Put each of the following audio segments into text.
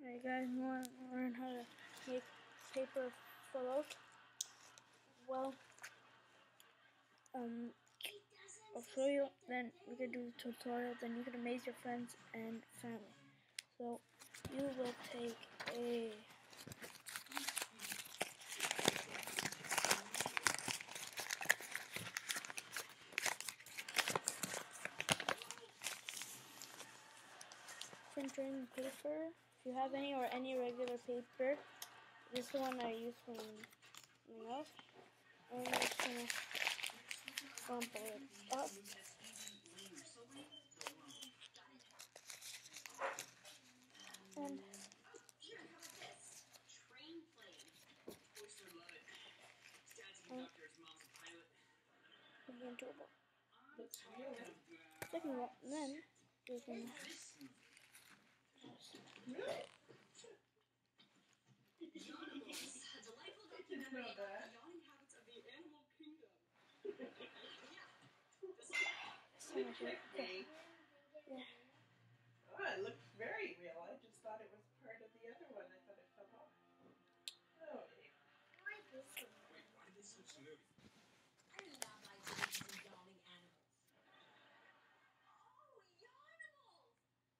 Alright guys, you want to learn how to make paper float? Well, um, I'll show you, then we can do the tutorial, then you can amaze your friends and family. So, you will take a printer paper, if you have any, or any regular paper. This is the one I use for something else. And I'm just gonna crumple it up. And second one, then Didn't know that. so much it. Okay. Yeah. Oh, it looked very real. I just thought it was part of the other one. I thought it fell off. Oh, Wait, why are they so smooth? I do not like babies and yawning animals. Oh, yarnimals!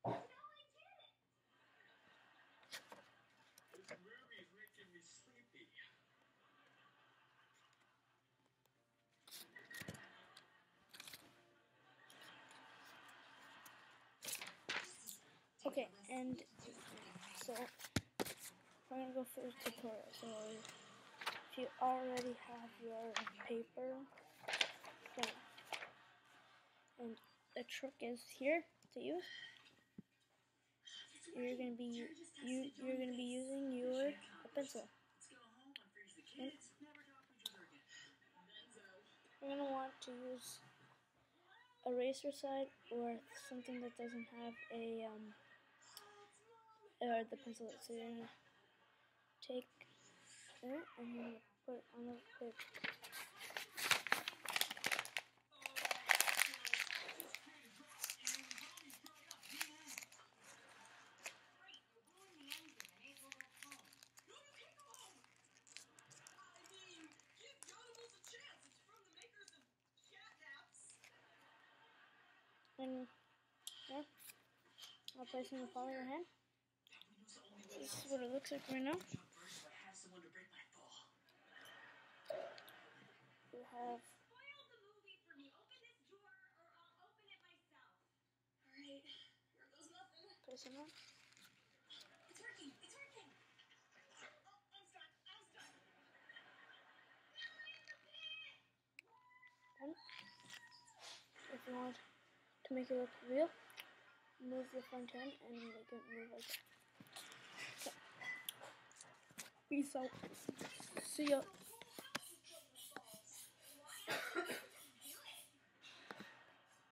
Now I get it. This movie's making me sleepy. Okay, and so I'm gonna go for the tutorial. So if you already have your paper, so, and the trick is here to use. You're gonna be you you're gonna be using your pencil. And. You're gonna want to use eraser side or something that doesn't have a um or the pencil. So you're gonna take it and you're gonna put it on the paper. And. And yeah, I'll place in the palm of your hand. That window's the only way This is what it looks like right now. Jump first, have someone to break my fall. You have Spoil the movie for me. Open this drawer or I'll open it myself. Alright, here goes nothing. it on. It's working. It's working. Oh, I'm stuck. I'm stuck. Then, if you want to make it look real, move the front end and make it move like that. Peace out. See ya.